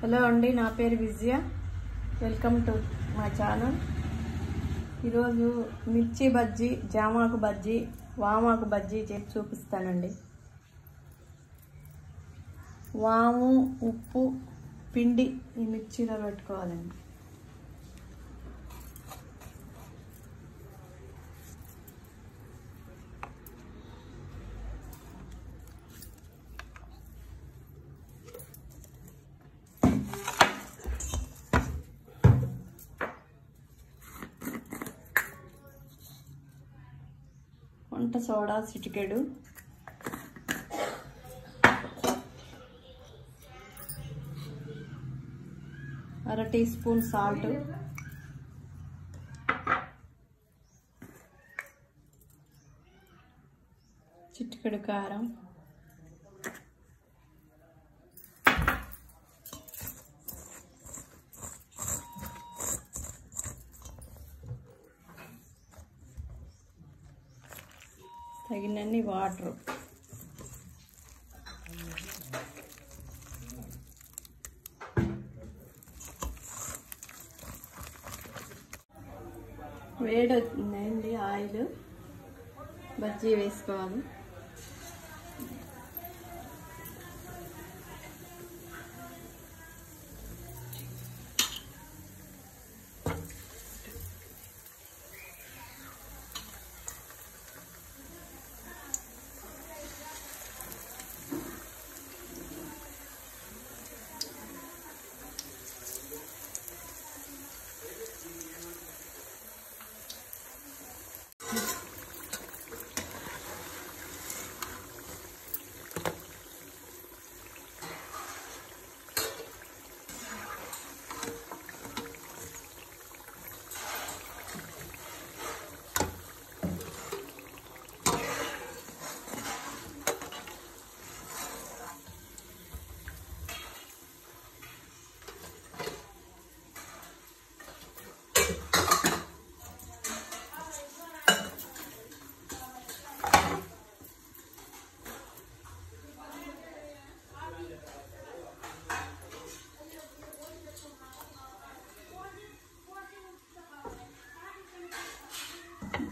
Hello అండి నా పేరు విజయ. వెల్కమ్ టు మా ఛానల్. ఈరోజు మిర్చి బజ్జీ జామాకు బజ్జీ వామాకు బజ్జీ చేసి చూపిస్తానండి. వాము ఉప్పు పిండి ఈ మిర్చిలో పెట్టుకోవాలండి. వంట సోడా చిటికెడు. అర టీ స్పూన్ సాల్ట్. చిటికెడు కారం. తగినన్ని వాటర్. వచ్చిందండి ఆయిల్. బజ్జీ వేసుకోవాలి.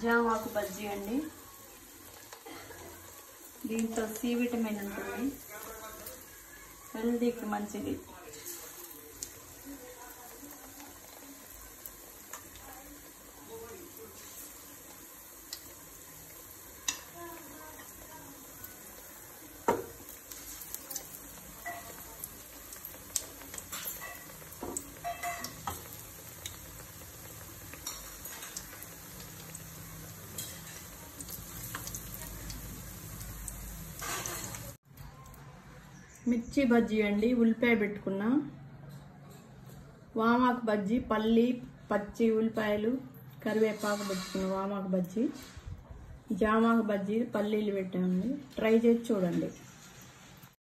జామాకు బజ్జీ అండి. దీంట్లో సి విటమిన్ ఉంటుంది. హెల్దీకి మంచిది. మిర్చి బజ్జీ అండి ఉల్లిపాయ పెట్టుకున్నా. వామాకు బజ్జీ పల్లి పచ్చి ఉల్లిపాయలు కరివేపాకు పెట్టుకున్న వామాకు బజ్జీ. జామాకు బజ్జీ పల్లీలు పెట్టామండి. ట్రై చేసి చూడండి.